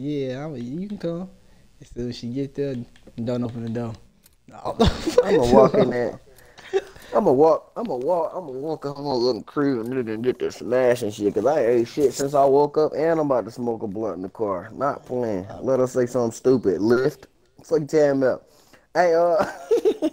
Yeah, I'm, you can come. As soon as she get there, don't open the door. I'm gonna walk in there. I'm gonna walk. I'm gonna walk. I'm gonna walk up on a little crib and then get the smash and shit. Cause I ate shit since I woke up, and I'm about to smoke a blunt in the car. Not playing. Let us say something stupid. Lift. Fuck you telling up. Hey, uh.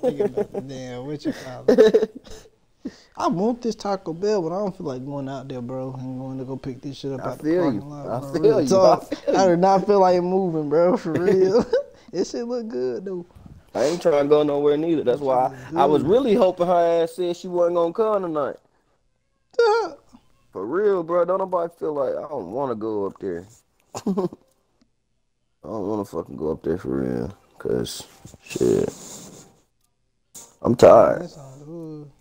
Damn, what you call it? I want this Taco Bell, but I don't feel like going out there, bro. I'm going to go pick this shit up I out the feel parking you. lot. I feel Real you. talk. I feel I do not feel like moving, bro. For real. this shit look good, though. I ain't trying to go nowhere neither. That's why I, I was really hoping her ass said she wasn't gonna come tonight. For real, bro. Don't nobody feel like I don't want to go up there. I don't want to fucking go up there for real. Cause shit, I'm tired.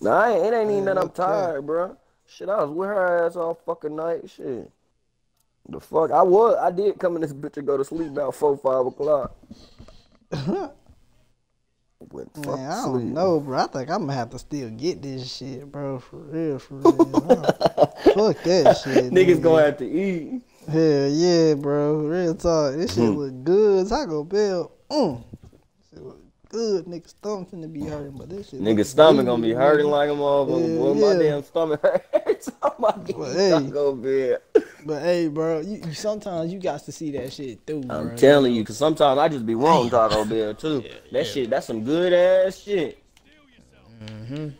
Nah, it ain't even that I'm tired, bro. Shit, I was with her ass all fucking night. Shit. The fuck, I was, I did come in this bitch and go to sleep about four, five o'clock. Went fuck Man, I don't sleep. know, bro. I think I'm gonna have to still get this shit, bro. For real, for real. Fuck that shit. Niggas nigga. gonna have to eat. Hell yeah, bro. Real talk. This shit Mhm. look good. Taco Bell. Mm. Good. Nigga stomach finna be hurting, but this shit. Nigga stomach gonna be hurting like a motherfucker. Yeah, Boy, my damn stomach hurts. I'm about to Well, eat hey. Taco Bell. But hey, bro, you, you sometimes you got to see that shit through. I'm telling you, cause sometimes I just be wrong Taco Bell too. Yeah, that yeah. shit, that's some good ass shit. Mm-hmm.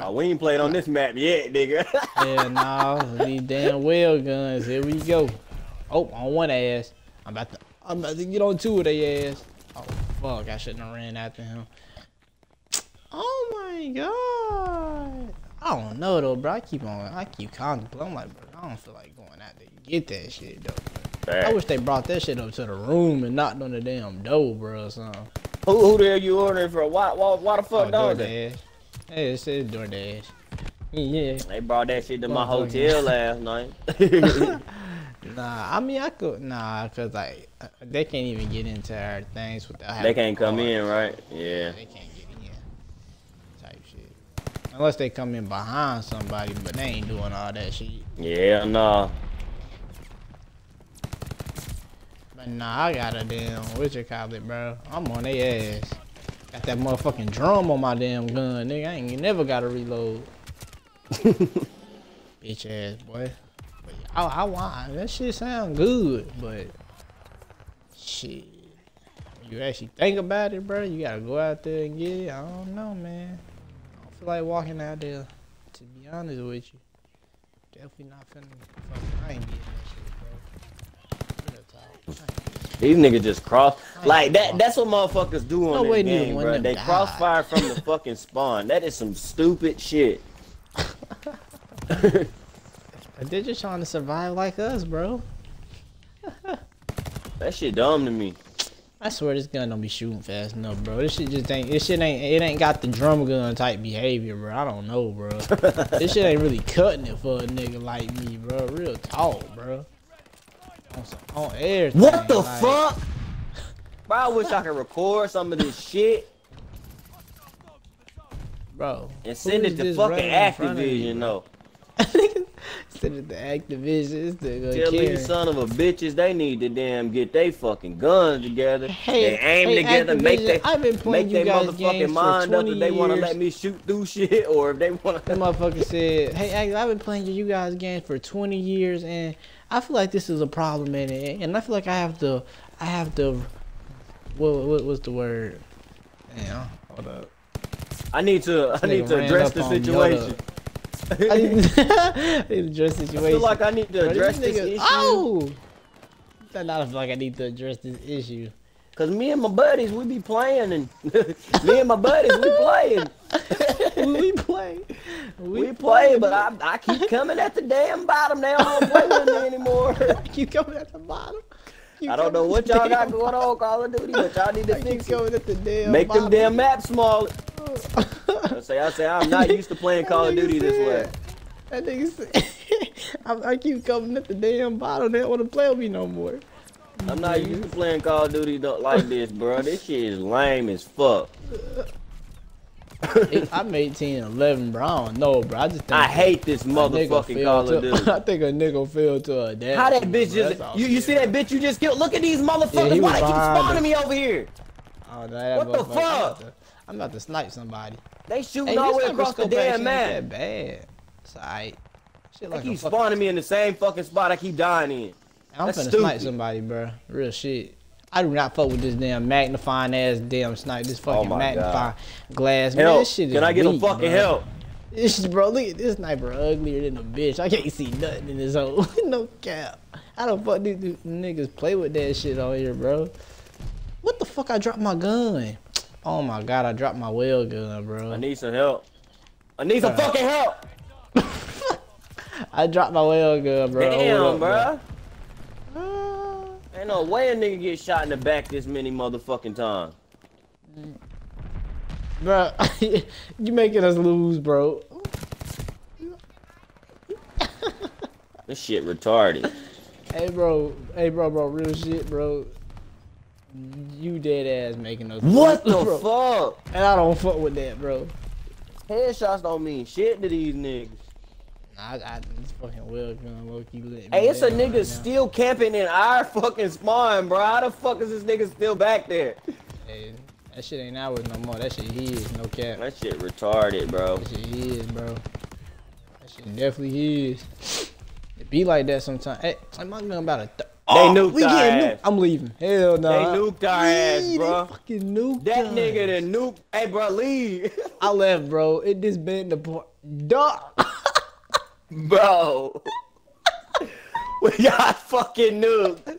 Oh, we ain't played on this map yet, nigga. Yeah, nah, these damn well guns. Here we go. Oh, on one ass. I'm about to, I'm about to get on two of their ass. Fuck, I shouldn't have ran after him. Oh my god. I don't know though, bro. I keep on, I keep contemplating. I'm like, bro, I don't feel like going out there to get that shit though. I wish they brought that shit up to the room and knocked on the damn door, bro, or something. who, who the hell you ordering for? Why, why, why the fuck Oh, don't they? DoorDash. Hey, it says DoorDash. Yeah. They brought that shit to my hotel last night. Nah, I mean I could nah, cause like they can't even get into our things without having. they can't come in, right? Yeah. They can't get in. Type shit. Unless they come in behind somebody, but they ain't doing all that shit. Yeah, nah. But nah, I got a damn what you call it, bro. I'm on their ass. Got that motherfucking drum on my damn gun, nigga. I ain't never gotta reload. Bitch ass boy. But I, want that shit sound good, but shit. You actually think about it, bro. You gotta go out there and get it. I don't know, man. I don't feel like walking out there. To be honest with you, definitely not finna. Fuck, I ain't getting that shit, bro. Real talk. I ain't getting that. These niggas just cross like that. That's what motherfuckers do on No this game, bro. They crossfire from the fucking spawn. That is some stupid shit. They're just trying to survive like us, bro. That shit dumb to me. I swear this gun don't be shooting fast enough, bro. This shit just ain't. This shit ain't. It ain't got the drum gun type behavior, bro. I don't know, bro. this shit ain't really cutting it for a nigga like me, bro. Real tall, bro. On, some, on everything. What the like, fuck? Bro, I wish I could record some of this shit bro? and send it to fucking Activision, though. Send it to Activision. This nigga Tell Karen. these son of a bitches they need to damn get they fucking guns together. Hey, they aim hey, together, make Activision, they I've been playing make you their motherfucking mind up if they want to let me shoot through shit or if they want to. That motherfucker said, "Hey, I've been playing you guys games for 20 years, and I feel like this is a problem in it, and I feel like I have to, I have to, what, what was the word? Yeah, hold up. I need to I need to address the on me, situation. I need to I need to address the I situation. feel like I need to address this nigga- issue. Oh, I not feel like I need to address this issue. Cause me and my buddies, we be playing, and me and my buddies, we playing. we play, We play, but I, I keep coming at the damn bottom. They don't want to play with me anymore. I keep coming at the bottom. Keep I don't know what y'all got damn going on Call of Duty, but y'all need to I keep fix it. coming at the damn Make them damn maps smaller. I say, I say, I'm not used to playing Call of Duty this way. That nigga said, I, I keep coming at the damn bottom. They don't want to play with me no more. I'm not used to playing Call of Duty like this, bro. This shit is lame as fuck. I'm 18 and 11, bro. I don't know, bro. I just think I hate this a nigga motherfucking fell Call of to- Duty. I think a nigga fell to a dad. How that bitch bro. just you, you see that bitch you just killed? Look at these motherfuckers. Yeah, Why they keep behind spawning me over here? Oh, that What the motherfucker- I'm fuck? I'm about to snipe somebody. They shooting Hey, all the way across the damn map. that bad. It's alright. Shit They like keep fucking spawning me in the same fucking spot I keep dying in. I'm That's finna snipe somebody, bro. Real shit. I do not fuck with this damn magnifying ass damn snipe. This oh fucking Oh magnifying glass. Man, Help! this shit is Can I get a fucking bro. help? This bro, look at this sniper uglier than a bitch. I can't see nothing in this hole. no cap. How the fuck these niggas play with that shit on here, bro? What the fuck? I dropped my gun. Oh my god, I dropped my well gun, bro. I need some help. I need some fucking help. I dropped my well gun, bro. Damn, Hold bro. up, bro. Ain't no way a nigga get shot in the back this many motherfucking times. Bro, you making us lose, bro. This shit retarded. Hey, bro. Hey, bro, bro. Real shit, bro. You dead ass making those. What the bro. fuck? And I don't fuck with that, bro. Headshots don't mean shit to these niggas. Nah, I, I this fucking well gun low key let me Hey, it's a nigga right now. still camping in our fucking spawn, bro. How the fuck is this nigga still back there? Hey, that shit ain't ours no more. That shit his, no cap. That shit retarded, bro. That shit his, bro. That shit definitely his. It be like that sometimes. Hey, my gun about a. Th- They oh, nuked we getting ass. nuked. I'm leaving. Hell no. They nuked our ass, They bro. fucking nuked That us. nigga done nuke. Hey, bro, leave. I left, bro. It just been the point. Dog. bro. we got fucking nuked. we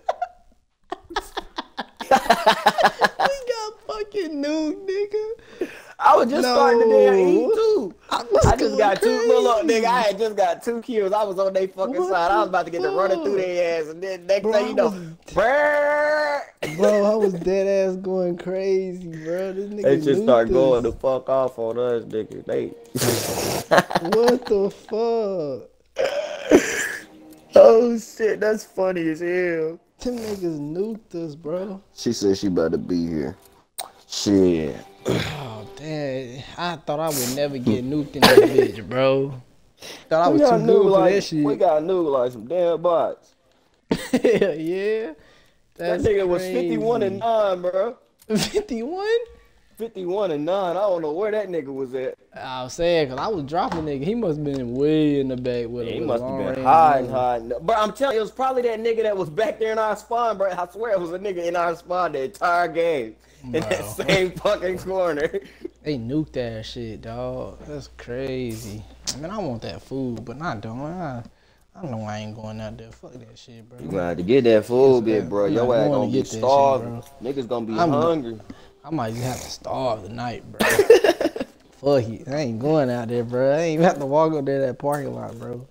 got fucking nuked, nigga. I was just starting to damn eat too. I, was I just going got two little look, nigga. I had just got two kills. I was on their fucking What side. I was about to get to running through their ass, and then next Bro, thing you know, was- Bro, I was dead ass going crazy, bro. This nigga They just start us. going the fuck off on us, nigga. They. What the fuck? oh shit, that's funny as hell. Them niggas nuked us, bro. She said she about to be here. Shit. Oh, Damn. I thought I would never get nuked in this bitch, bro. Thought I was too got good for like, that shit. We got new like some damn bots. Hell yeah. That nigga was 51 and 9, bro. 51? 51 and 9. I don't know where that nigga was at. I was saying, cause I was dropping nigga. He must have been way in the back with Yeah, a he must have been hiding, hiding. But I'm telling you, it was probably that nigga that was back there in our spawn, bro. I swear it was a nigga in our spawn the entire game. In that same fucking corner. They nuked that shit, dog. That's crazy. I mean, I want that food, but not doing. I, I don't know I ain't going out there. Fuck that shit, bro. You gonna have to get that food, big bro. I'm Your ass going to gonna be get that shit, starving. Niggas gonna be I'm- hungry. I might just have to starve tonight, bro. Fuck it. I ain't going out there, bro. I ain't even have to walk up there that parking lot, bro.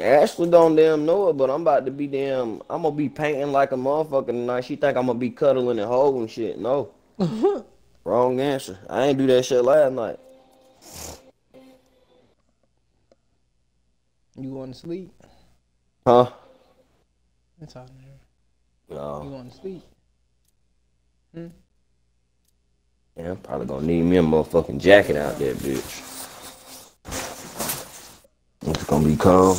Ashley don't damn know it, but I'm about to be damn. I'm gonna be painting like a motherfucker tonight. She think I'm gonna be cuddling and holding shit. No, wrong answer. I ain't do that shit last night. You going to sleep? Huh? It's out there. You No. going to sleep? Hmm. Yeah, I'm probably gonna need me a motherfucking jacket out there, bitch. It's gonna be cold.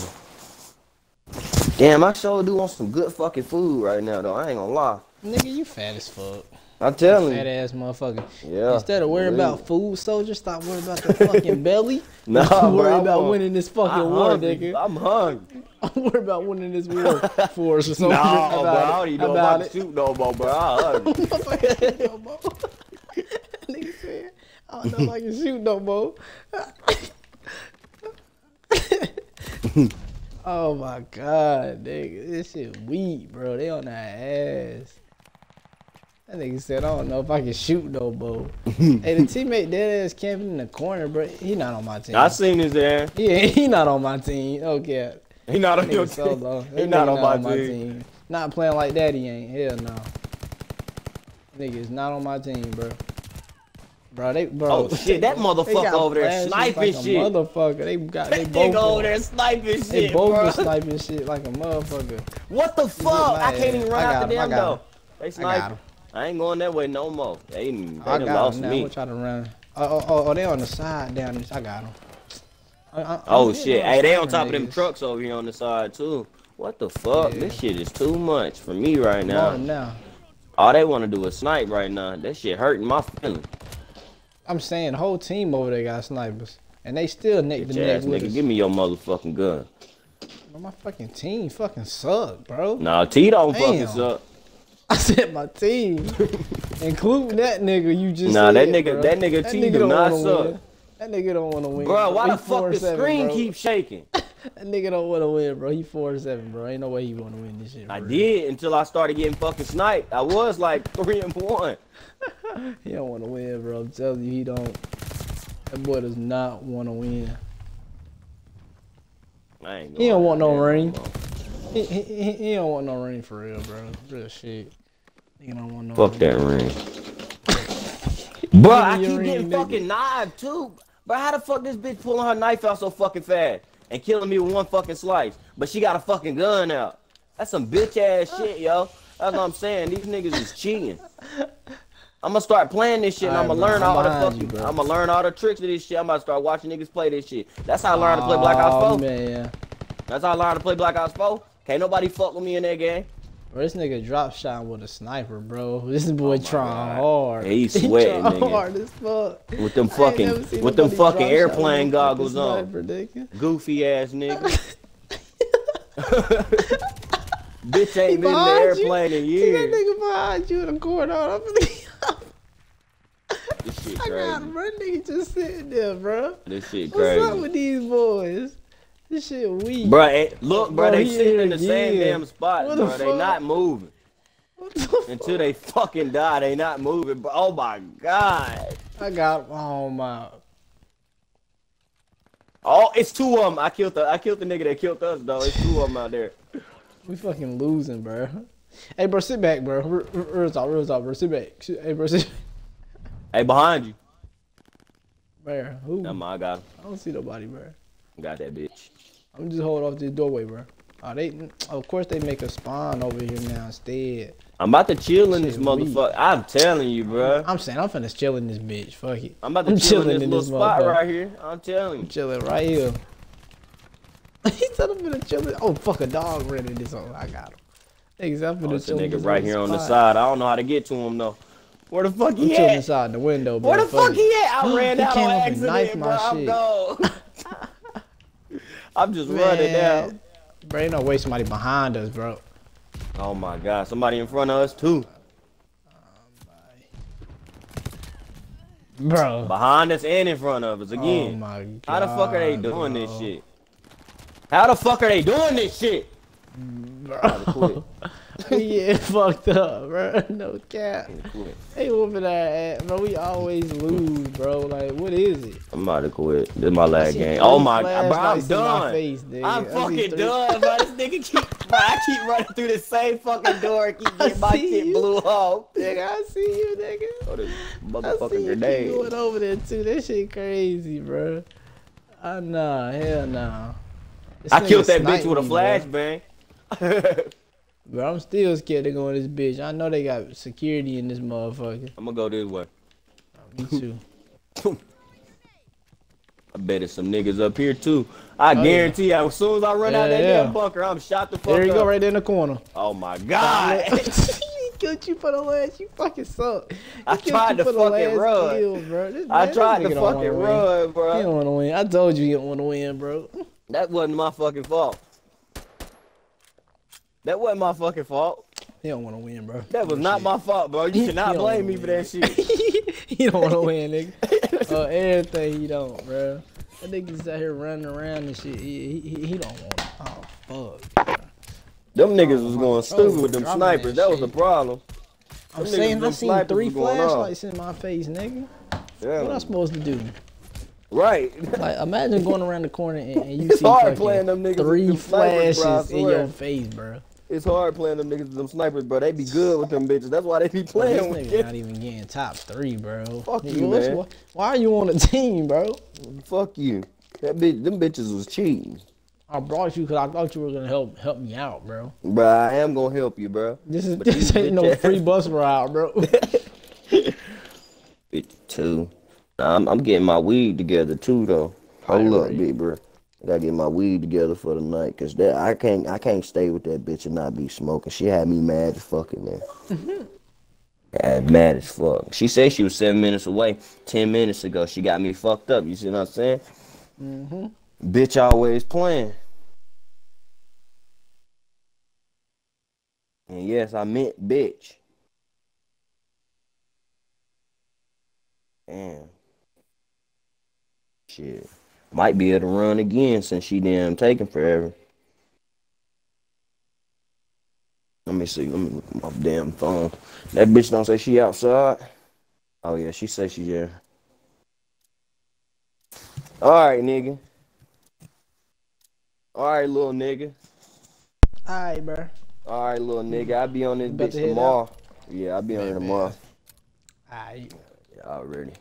Damn, I sure do want some good fucking food right now, though. I ain't gonna lie. Nigga, you fat as fuck. I'm telling you. Fat you. ass motherfucker. Yeah. Instead of worrying really. about food, soldier, stop worrying about the fucking belly. Nah, I'm bro, worried I'm about winning this fucking I'm war, hungry. nigga. I'm hungry. I'm worried about winning this war for us or something. No, How bro, about I it? don't even know about about it? to shoot no more, bro. I'm hungry. Nigga said, I don't know if I can shoot no more. oh my god, nigga. This shit weak, bro. They on that ass. That nigga said, I don't know if I can shoot no more. hey, the teammate dead ass camping in the corner, bro. He not on my team. I seen his ass. yeah, he not on my team. Okay. He not on your team. solo. He not nigga on my team. Not playing like that, he ain't. Hell no. Nigga is not on my team, bro. Bro, they bro. Oh shit, that motherfucker over there sniping like shit. Motherfucker, they got they That both over there sniping shit. They both bro. sniping shit like a motherfucker. What the fuck? I can't even run I out the damn him. They I sniping. him. I ain't going that way no more. They, they I got lost him now. I'm me. gonna try to run. Oh, oh, oh, oh, they on the side down this. I got them. I, I, Oh shit! Hey, they on top of them niggas. trucks over here on the side too. What the fuck? Yeah. This shit is too much for me right now. now. All they want to do is snipe right now. That shit hurting my feelings. I'm saying the whole team over there got snipers, and they still nick Bitch neck nigga, us. give me your motherfucking gun. My fucking team fucking suck, bro. Nah, T don't fucking Damn. suck. I said my team, including that nigga you just. Nah, that nigga- bro. that nigga T do don't suck. win. That nigga don't want to win. Bro, why He the fuck the screen bro. keep shaking? That nigga don't want to win, bro. He four seven, bro. Ain't no way he want to win this shit. I bro. did until I started getting fucking sniped. I was like three and one. He don't want to win, bro. I'm telling you, he don't. That boy does not want to win. I ain't He don't want no ring. He, he, he, he don't want no ring for real, bro. Real shit. He don't want no. Fuck ring. that ring. Bro, I keep your getting nigga. fucking knifed too. But how the fuck this bitch pulling her knife out so fucking fast and killing me with one fucking slice? But she got a fucking gun out. That's some bitch ass shit, yo. That's what I'm saying. These niggas is cheating. I'm gonna start playing this shit and I'm gonna learn all the fucking. I'm gonna learn all the tricks of this shit. I'm gonna start watching niggas play this shit. That's how I learned to play Black Ops 4. Oh man, That's how I learned to play Black Ops 4. Can't nobody fuck with me in that game. bro, this nigga drop shot with a sniper, bro. This boy Oh trying God. hard. Yeah, he sweating, trying nigga. hard as fuck. With them I ain't never fucking with them fucking airplane with a fucking goggles on. sniper. Goofy ass nigga. Bitch He ain't been in the behind you. airplane in See that nigga behind you in the corner. Shit I got crazy. bro. Nigga just sitting there, bro. This shit crazy. What's up with these boys? This shit weak. Bruh, eh, look, bruh, Bro, they he sitting in the same damn spot, What the. They not moving. What the fuck? Until they fucking die, they not moving. But oh my god. I got oh my. Oh, it's two of them. I killed the I killed the nigga that killed us though. It's two of them out there. We fucking losing, bro. Hey, bro, sit back, bro. Real talk, real talk, bro. Sit back. Hey, bro, sit Hey, behind you. Bro, who? Nah, I got him. I don't see nobody, bro. Got that bitch. I'm just holding off this doorway, bro. Oh, ah, they, of course, they make a spawn over here now instead. I'm about to chill in this motherfucker. I'm telling you, bruh. I'm saying I'm finna chill in this bitch. Fuck it. I'm about to I'm chill in this in little spot right here. I'm telling you. I'm chilling right here. he said I'm finna chill. in- Oh fuck, a dog ran in this hole. I got him. I'm Oh, it's a nigga this right here on the side. I don't know how to get to him though. Where the fuck I'm he chilling at? inside the window, bro. Where the fuck it. he at? I ran He out on accident, my bro. I'm gone. I'm just running Man. down. Bro, ain't no way somebody behind us, bro. Oh my god, somebody in front of us too. Bro. Behind us and in front of us again. Oh my god. How the fuck are they doing this shit? How the fuck are they doing this shit? Bro. yeah, fucked up, bro. No cap. They whooping our ass, bro. We always lose, bro. Like, what is it? I'm about to quit. This is my last game. Oh my god, bro, I'm flashlights in my done. face. I'm fucking done, bro. This nigga keep, bro, I keep running through the same fucking door and keep getting my shit you. blew off. Nigga, I see you, nigga. Oh, this I see you keep going over there too. That shit crazy, bro. Ah, nah, hell nah. This I killed that bitch with a flashbang. Bro, I'm still scared to go in this bitch. I know they got security in this motherfucker. I'm gonna go this way. Oh, me too. I bet there's some niggas up here too. I Oh, guarantee you, as soon as I run out Yeah, that yeah. damn bunker, I'm shot the fuck There you up. go, right there in the corner. Oh my god. he killed you for the last. You fucking suck. He I tried you to fucking last run. Kill, bro. This, I man, tried to fucking run, He bro. don't want to win. I told you he didn't want to win, bro. That wasn't my fucking fault. That wasn't my fucking fault. He don't want to win, bro. That was not my fault, bro. You cannot blame me for that shit. he don't want to win, nigga. uh, everything he don't, bro. That nigga's out here running around and shit. He, he, he don't want. Oh fuck. Them niggas was going stupid with them snipers. that That was the problem. I'm Them saying I seen three was going off. flashlights in my face, nigga. Yeah. What I supposed to do? Right. Like, imagine going around the corner and, and you It's see hard playing them niggas three them snipers, bro, I flashes in your face, bro. It's hard playing them niggas them snipers, bro. They be good with them bitches. That's why they be Bro, this playing with nigga not even getting top three, bro. Fuck Nigga, you, man. Why, why are you on the team, bro? Fuck you. That bitch, them bitches was cheating. I brought you because I thought you were gonna help help me out, bro. Bro, I am gonna help you, bro. This is But this ain't no bitch free ass- bus ride, bro. Bitch, too. I'm, I'm getting my weed together too, though. Hold up, big bro. I gotta get my weed together for the night, cause that I can't I can't stay with that bitch and not be smoking. She had me mad as fucking man. yeah, mad as fuck. She said she was seven minutes away. Ten minutes ago, she got me fucked up. You see what I'm saying? Mm-hmm. Bitch always playing. And yes, I meant bitch. Damn. Shit. Might be able to run again since she damn taking forever. Let me see. Let me look at my damn phone. That bitch don't say she outside. Oh yeah, she say she yeah. Alright, nigga. Alright, little nigga. Alright, bro. Alright, little nigga. I'll be on this About bitch to head tomorrow. Yeah, I'll be on it tomorrow. Alright. Yeah, already.